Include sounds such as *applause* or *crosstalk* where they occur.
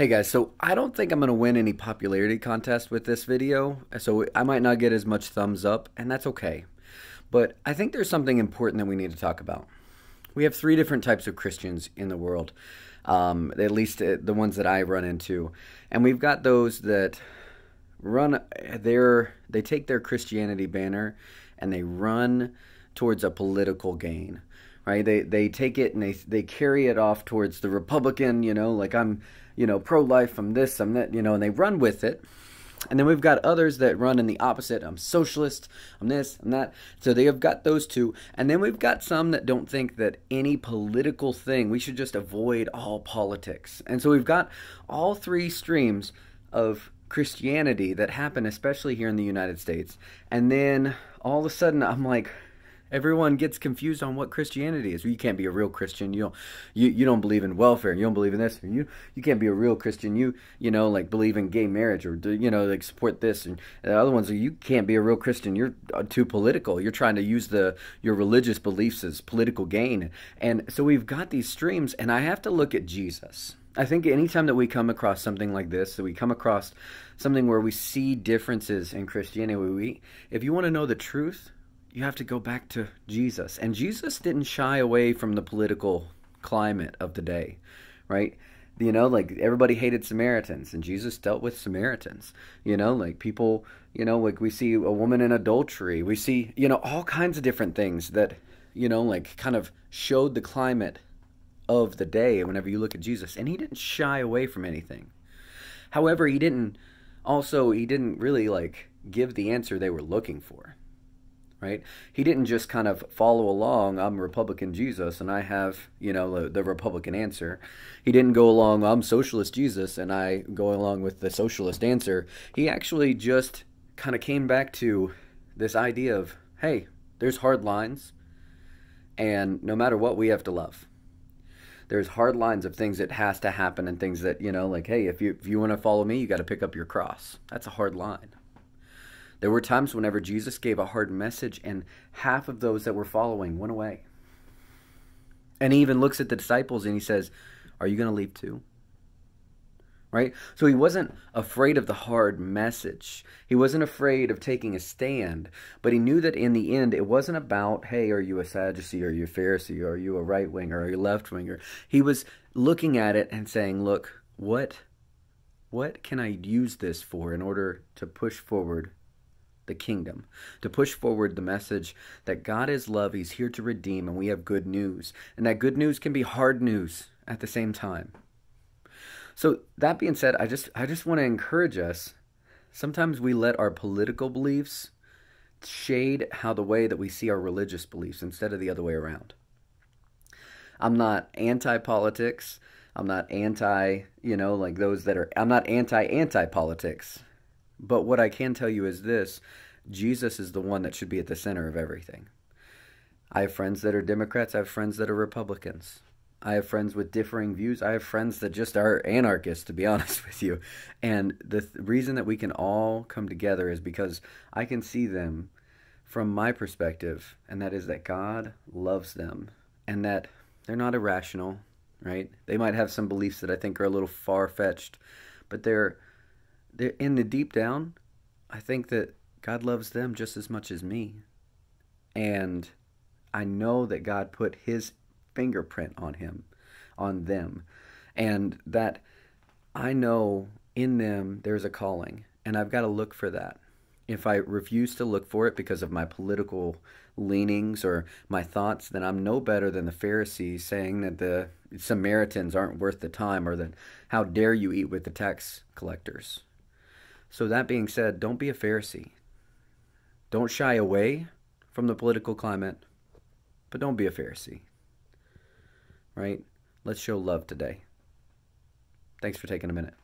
Hey guys, so I don't think I'm going to win any popularity contest with this video, so I might not get as much thumbs up, and that's okay. But I think there's something important that we need to talk about. We have three different types of Christians in the world, um, at least uh, the ones that I run into. And we've got those that run their, they take their Christianity banner and they run towards a political gain right? They they take it and they they carry it off towards the Republican, you know, like I'm, you know, pro life, I'm this, I'm that, you know, and they run with it. And then we've got others that run in the opposite. I'm socialist, I'm this, I'm that. So they have got those two. And then we've got some that don't think that any political thing, we should just avoid all politics. And so we've got all three streams of Christianity that happen, especially here in the United States. And then all of a sudden, I'm like, Everyone gets confused on what Christianity is. You can't be a real Christian. You don't you, you don't believe in welfare. You don't believe in this. You you can't be a real Christian. You you know like believe in gay marriage or you know like support this and the other ones. You can't be a real Christian. You're uh, too political. You're trying to use the your religious beliefs as political gain. And so we've got these streams, and I have to look at Jesus. I think anytime that we come across something like this, that we come across something where we see differences in Christianity, we, if you want to know the truth, you have to go back to Jesus. And Jesus didn't shy away from the political climate of the day, right? You know, like everybody hated Samaritans, and Jesus dealt with Samaritans. You know, like people, you know, like we see a woman in adultery. We see, you know, all kinds of different things that, you know, like kind of showed the climate of the day whenever you look at Jesus. And he didn't shy away from anything. However, he didn't also, he didn't really like give the answer they were looking for right? He didn't just kind of follow along, I'm Republican Jesus and I have, you know, the, the, Republican answer. He didn't go along, I'm socialist Jesus and I go along with the socialist answer. He actually just kind of came back to this idea of, hey, there's hard lines and no matter what we have to love. There's hard lines of things that has to happen and things that, you know, like, hey, if you if you want to follow me, you got to pick up your cross. That's a hard line. There were times whenever Jesus gave a hard message, and half of those that were following went away. And he even looks at the disciples and he says, Are you going to leave too? Right? So he wasn't afraid of the hard message. He wasn't afraid of taking a stand, but he knew that in the end it wasn't about, hey, are you a Sadducee? Are you a Pharisee? Are you a right winger? Are you a left winger? He was looking at it and saying, look, what what can I use this for in order to push forward the kingdom, to push forward the message that God is love, He's here to redeem, and we have good news. And that good news can be hard news at the same time. So that being said, I just I just want to encourage us. Sometimes we let our political beliefs shade how the way that we see our religious beliefs instead of the other way around. I'm not anti politics. I'm not anti, you know, like those that are, I'm not anti anti politics. But what I can tell you is this Jesus is the one that should be at the center of everything. I have friends that are Democrats, I have friends that are Republicans. I have friends with differing views. I have friends that just are anarchists, to be *laughs* honest with you. And the th- reason that we can all come together is because I can see them from my perspective, and that is that God loves them and that they're not irrational, right? They might have some beliefs that I think are a little far fetched, but they're in the deep down, I think that God loves them just as much as me. And I know that God put his fingerprint on him, on them. And that I know in them there's a calling. And I've got to look for that. If I refuse to look for it because of my political leanings or my thoughts, then I'm no better than the Pharisees saying that the Samaritans aren't worth the time or that how dare you eat with the tax collectors. So, that being said, don't be a Pharisee. Don't shy away from the political climate, but don't be a Pharisee. Right? Let's show love today. Thanks for taking a minute.